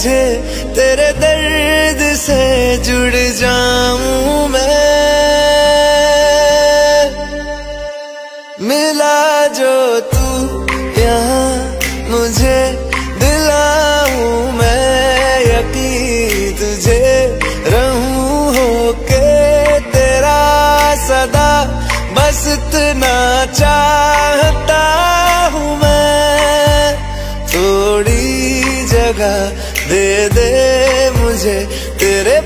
तुझे तेरे दर्द से जुड़ जाऊँ मैं। मिला जो तू, यहाँ मुझे दिलाऊं मैं। यकीन तुझे रहूँ हो के तेरा सदा बस इतना चाहता हूँ मैं। थोड़ी जगह दे दे मुझे तेरे